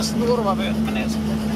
Nurma menee sitten.